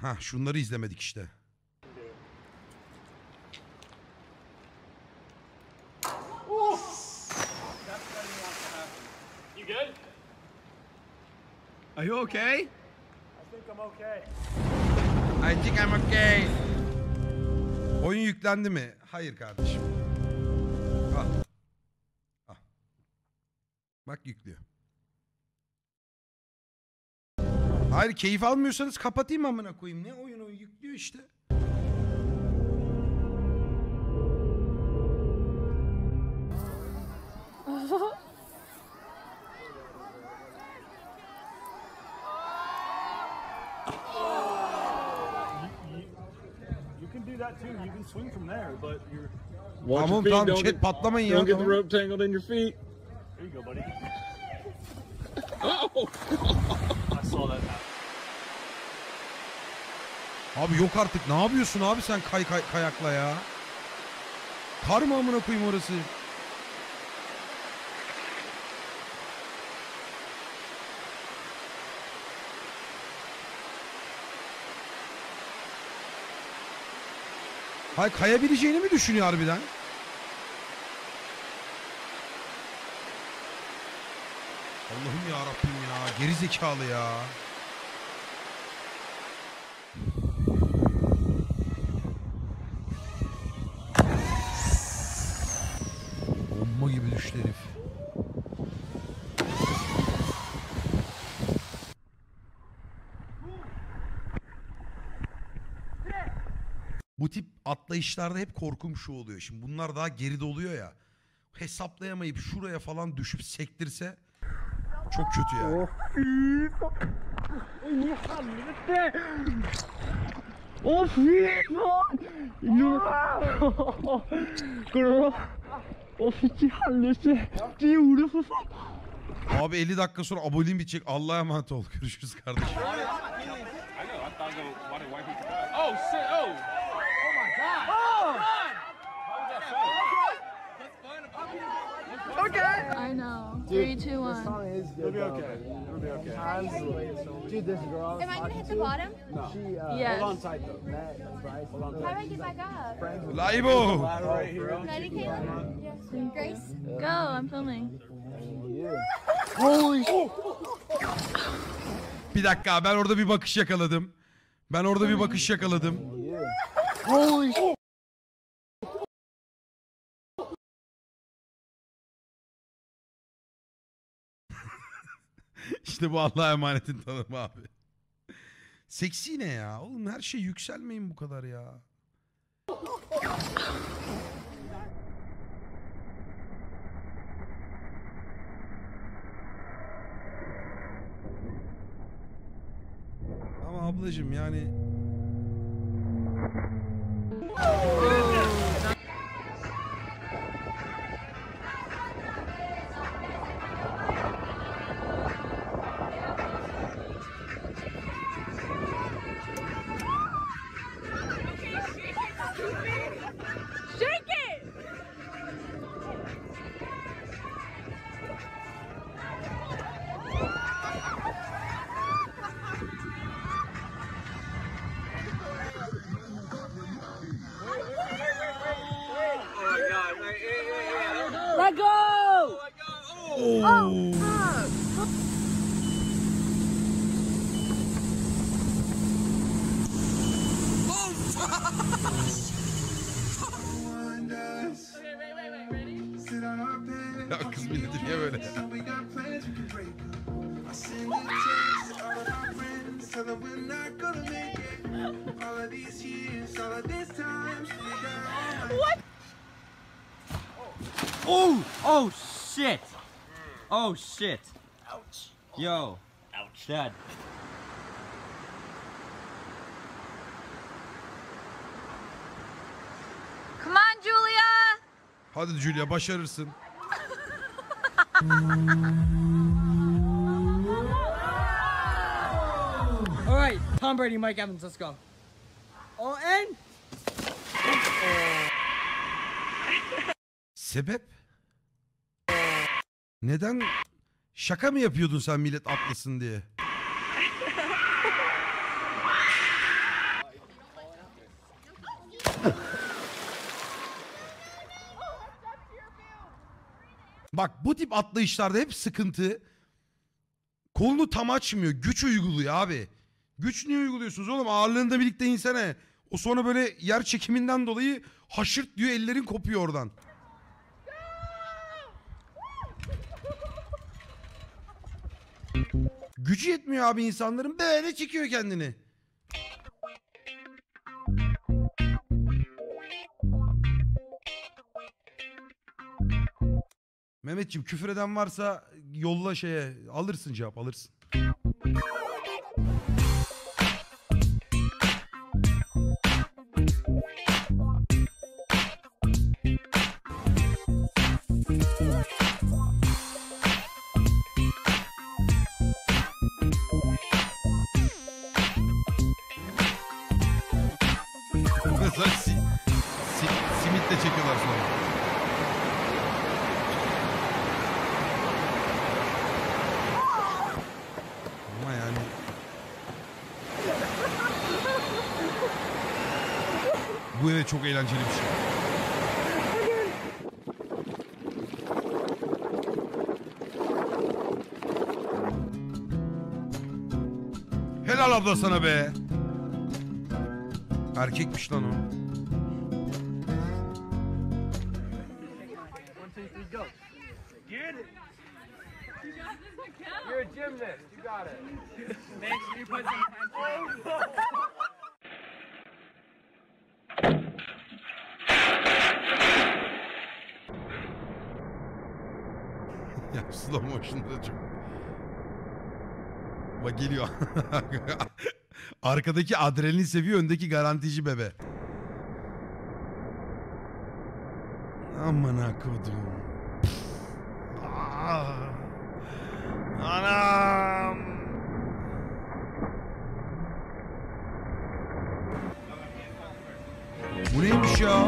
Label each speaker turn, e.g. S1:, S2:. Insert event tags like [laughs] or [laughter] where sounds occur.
S1: Ha şunları izlemedik işte.
S2: You good?
S3: Are you okay?
S2: I think I'm okay.
S1: I think I'm okay. Oyun yüklendi mi? Hayır kardeşim. Al. Al. Bak yüklüyor. Hayır keyif almıyorsanız kapatayım amına koyayım. Ne oyunu yüklüyor işte.
S2: You can do that too. You can swing from there, but you're.
S4: Watch
S1: Tamam
S4: your feet.
S1: tamam
S4: don't
S1: chat
S4: get,
S1: patlamayın ya.
S4: don't get the
S1: tamam.
S4: rope tangled in your feet.
S2: There you go, buddy. [laughs]
S4: Oh!
S2: I saw that happen.
S1: Abi yok artık ne yapıyorsun abi sen kay, kay kayakla ya? Kar mı amına koyayım orası? Hay kayabileceğini mi düşünüyor harbiden? Allah'ım ya Rabbim ya geri zekalı ya. Bomba gibi düştü herif. Bu tip atlayışlarda hep korkum şu oluyor. Şimdi bunlar daha geride oluyor ya. Hesaplayamayıp şuraya falan düşüp sektirse çok kötü yani.
S5: Åh [laughs] fy Det gjorde du för fan!
S1: Abi 50 dakika sonra abonem bitecek. Allah'a emanet ol. Görüşürüz kardeşim.
S2: I know. I thought go. Why did white people die? Oh shit! Oh! Oh my god! Oh! Run! How was that fun?
S6: Three, two, one.
S2: It'll be okay. It'll be okay.
S7: Dude, this girl.
S6: Am I gonna hit the bottom?
S7: She, uh,
S6: Yes.
S2: Hold on tight though.
S7: Matt, Bryce,
S2: Hold on
S6: How
S2: tight.
S6: do I get back up?
S1: Laibo.
S2: Right here.
S6: Ready, Caitlin? Yes. Grace? Go, I'm filming.
S1: Bir dakika ben orada bir bakış yakaladım. Ben orada bir bakış yakaladım. İşte bu Allah'a emanetin tanımı abi. Seksi ne ya? Oğlum her şey yükselmeyin bu kadar ya. Ama ablacığım yani... Ya kız milleti niye böyle?
S8: Oh! Oh shit! Oh shit! Ouch! Yo! Ouch! Dad.
S6: On, Julia!
S1: Hadi Julia başarırsın.
S5: All right, Tom Brady, Mike Evans, let's go. Oh, and
S1: Sebep? Neden? Şaka mı yapıyordun sen millet atlasın diye? Bak bu tip atlayışlarda hep sıkıntı. Kolunu tam açmıyor. Güç uyguluyor abi. Güç niye uyguluyorsunuz oğlum? Ağırlığında birlikte insene. O sonra böyle yer çekiminden dolayı haşırt diyor ellerin kopuyor oradan. Gücü yetmiyor abi insanların böyle çekiyor kendini. Mehmetciğim küfür eden varsa yolla şeye alırsın cevap alırsın. Çok eğlenceli bir şey. Helal abla sana be. Erkekmiş lan o.
S2: You're a gymnast. You got it.
S1: Ya slow motion'da çok... Bak geliyor. [laughs] Arkadaki adrenalin seviyor, öndeki garantici bebe. Aman kodum. Ah. Anam. Bu neymiş ya?